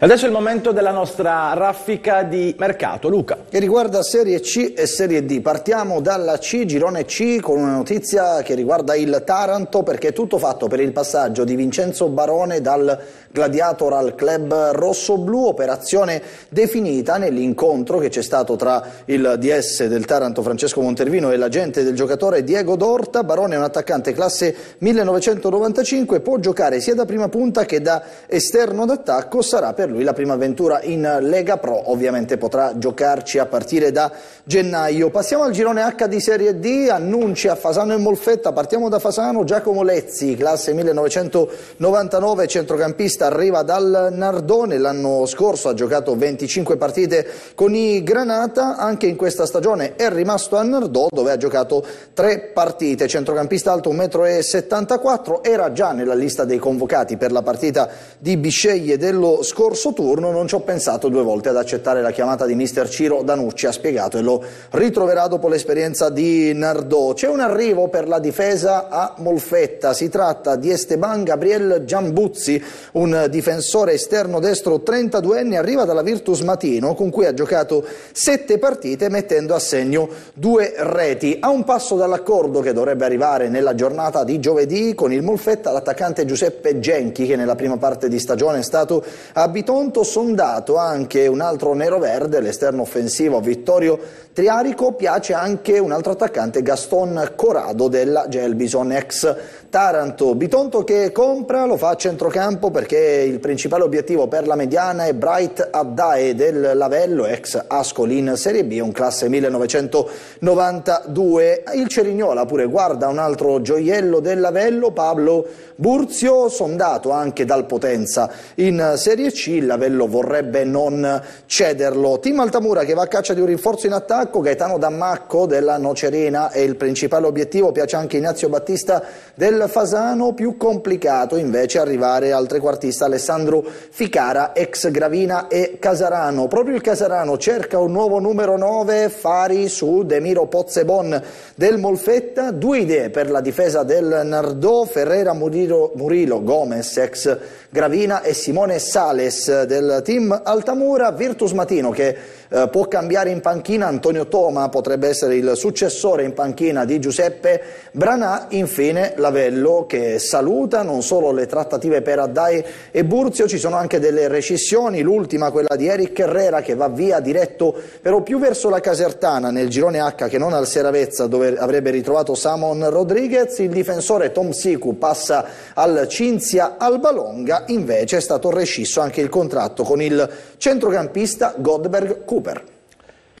Adesso è il momento della nostra raffica di mercato. Luca. Che riguarda Serie C e Serie D. Partiamo dalla C, girone C, con una notizia che riguarda il Taranto, perché è tutto fatto per il passaggio di Vincenzo Barone dal Gladiator al club rosso-blu, operazione definita nell'incontro che c'è stato tra il DS del Taranto Francesco Montervino e l'agente del giocatore Diego Dorta. Barone è un attaccante classe 1995, può giocare sia da prima punta che da esterno d'attacco, sarà per lui la prima avventura in Lega Pro, ovviamente potrà giocarci a partire da gennaio. Passiamo al girone H di Serie D, annunci a Fasano e Molfetta, partiamo da Fasano, Giacomo Lezzi, classe 1999, centrocampista arriva dal Nardone, l'anno scorso ha giocato 25 partite con i Granata, anche in questa stagione è rimasto a Nardò dove ha giocato 3 partite, centrocampista alto 1,74 m, era già nella lista dei convocati per la partita di Bisceglie dello scorso turno, non ci ho pensato due volte ad accettare la chiamata di mister Ciro Danucci, ha spiegato e lo ritroverà dopo l'esperienza di Nardò. C'è un arrivo per la difesa a Molfetta, si tratta di Esteban Gabriel Giambuzzi, un difensore esterno destro 32enne, arriva dalla Virtus Matino con cui ha giocato sette partite mettendo a segno due reti. A un passo dall'accordo che dovrebbe arrivare nella giornata di giovedì con il Molfetta l'attaccante Giuseppe Genchi che nella prima parte di stagione è stato a Bitonto, sondato anche un altro nero-verde, l'esterno offensivo Vittorio Triarico, piace anche un altro attaccante Gaston Corado della Gelbison ex Taranto. Bitonto che compra, lo fa a centrocampo perché il principale obiettivo per la mediana è Bright Addae del Lavello, ex Ascoli in Serie B, un classe 1992. Il Cerignola pure guarda un altro gioiello del Lavello, Pablo Burzio, sondato anche dal Potenza in Serie C, il Lavello vorrebbe non cederlo. Team Altamura che va a caccia di un rinforzo in attacco, Gaetano Dammacco della Nocerina è il principale obiettivo, piace anche Ignazio Battista del Fasano, più complicato invece arrivare al trequartista Alessandro Ficara, ex Gravina e Casarano. Proprio il Casarano cerca un nuovo numero 9, Fari su Demiro Pozzebon del Molfetta, due idee per la difesa del Nardò, Ferrera Murilo, Murilo Gomez, ex Gravina e Simone Sales del team Altamura, Virtus Matino che eh, può cambiare in panchina, Antonio Toma potrebbe essere il successore in panchina di Giuseppe Branà, infine Lavello che saluta non solo le trattative per Addai e Burzio, ci sono anche delle rescissioni, l'ultima quella di Eric Herrera che va via diretto però più verso la Casertana nel girone H che non al Seravezza dove avrebbe ritrovato Samon Rodriguez, il difensore Tom Siku passa al Cinzia Albalonga, invece è stato rescisso anche il contratto con il centrocampista Godberg Vancouver